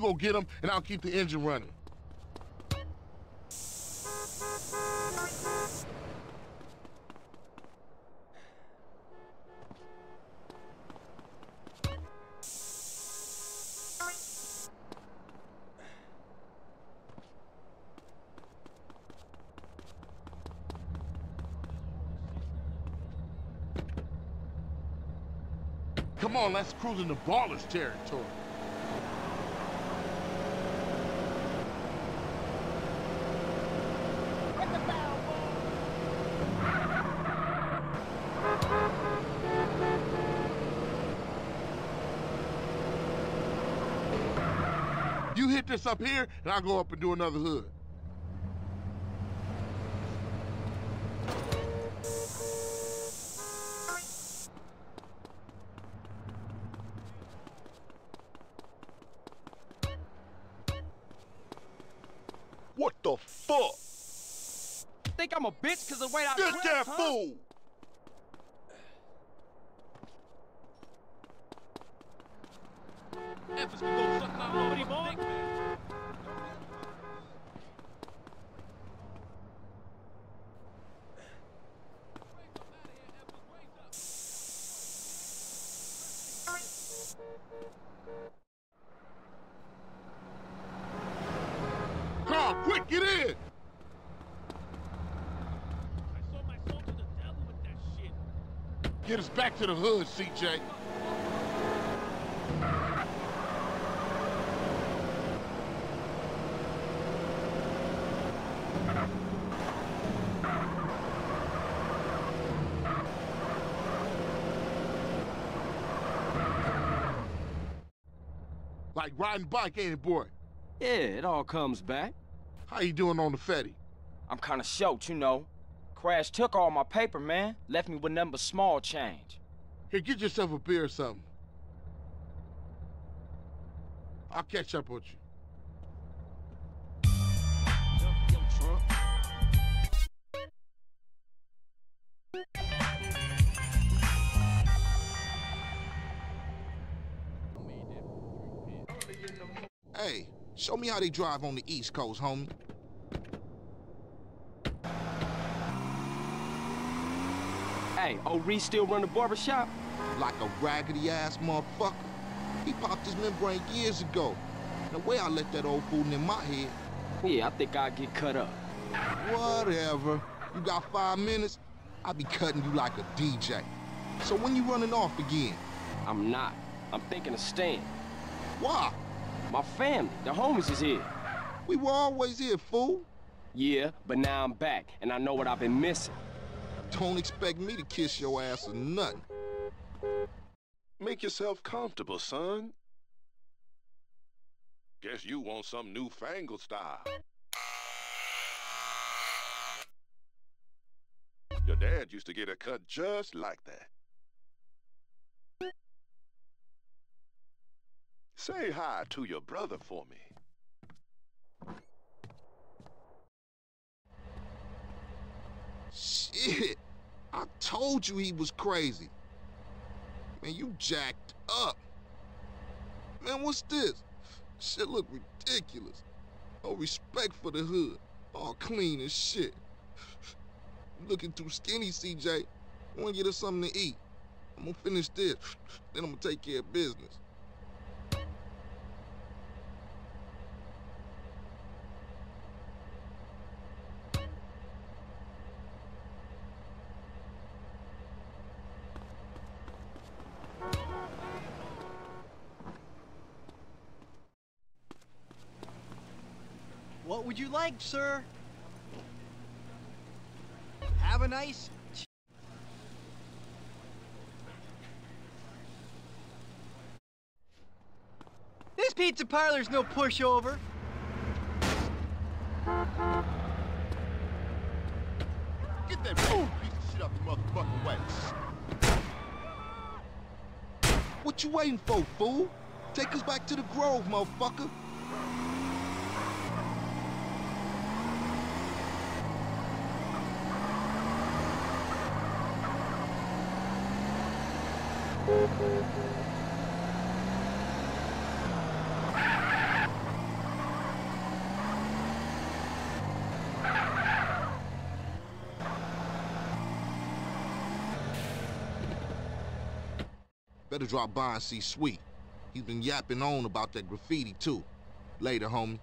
go get them, and I'll keep the engine running. Come on, let's cruise into Ballas territory. You hit this up here, and I'll go up and do another hood. What the fuck? Think I'm a bitch because of the way I Get dress, that huh? fool! Efforts can go suck my booty, boy. Carl, quick, get in! Get us back to the hood, CJ. Like riding bike, ain't it, boy? Yeah, it all comes back. How you doing on the Fetty? I'm kind of short, you know. Crash took all my paper, man. Left me with nothing but small change. Here, get yourself a beer or something. I'll catch up with you. Hey, show me how they drive on the East Coast, homie. Hey, old Reece still run the barbershop? Like a raggedy ass motherfucker. He popped his membrane years ago. The way I let that old fool in my head. Yeah, I think I'll get cut up. Whatever. You got five minutes? I'll be cutting you like a DJ. So when you running off again? I'm not. I'm thinking of staying. Why? My family, the homies is here. We were always here, fool. Yeah, but now I'm back, and I know what I've been missing. Don't expect me to kiss your ass or nothing. Make yourself comfortable, son. Guess you want some newfangled style. Your dad used to get a cut just like that. Say hi to your brother for me. Shit. I told you he was crazy. Man, you jacked up. Man, what's this? Shit look ridiculous. No respect for the hood. All clean as shit. Looking too skinny, CJ. I wanna get us something to eat. I'm gonna finish this, then I'm gonna take care of business. What would you like, sir? Have a nice. This pizza parlor's no pushover. Get that fool piece of shit out the motherfucking way. What you waiting for, fool? Take us back to the Grove, motherfucker. Better drop by and see Sweet. He's been yapping on about that graffiti, too. Later, homie.